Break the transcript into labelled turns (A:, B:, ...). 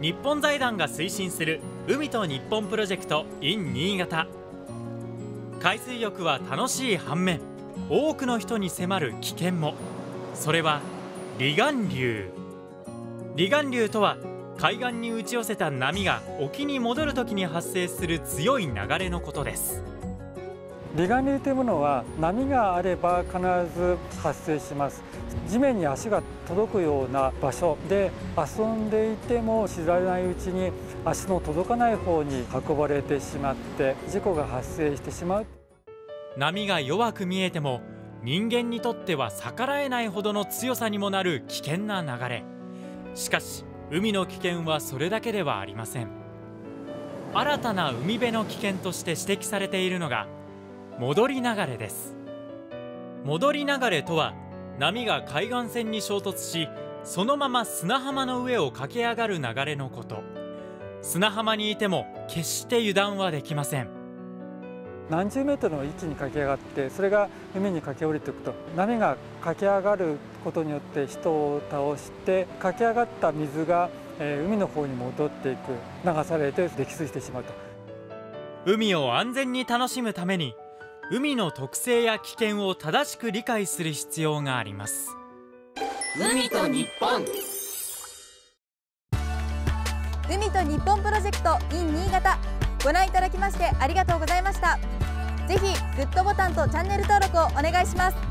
A: 日本財団が推進する海と日本プロジェクト in 新潟。海水浴は楽しい反面多くの人に迫る危険も。それは離岸流。離岸流とは海岸に打ち寄せた波が沖に戻る時に発生する強い流れのことです。
B: 離岸流というものは波があれば必ず発生します。地面に足が届くような場所で遊んでいても知らないうちに足の届かない方に運ばれてしまって事故が発生してしまう。
A: 波が弱く見えても人間にとっては逆らえないほどの強さにもなる危険な流れ。しかし海の危険はそれだけではありません。新たな海辺の危険として指摘されているのが戻り流れです。戻り流れとは波が海岸線に衝突しそのまま砂浜の上を駆け上がる流れのこと。砂浜にいても決して油断はできません。
B: 何十メートルの位置に駆け上がってそれが海に駆け下りていくと波が駆け上がることによって人を倒して駆け上がった水が海の方に戻っていく流されて溺水してしまうと。
A: 海を安全に楽しむために海の特性や危険を正しく理解する必要があります。
C: 海と日本。
D: 海と日本プロジェクト in 新潟。ご覧いただきましてありがとうございました。ぜひグッドボタンとチャンネル登録をお願いします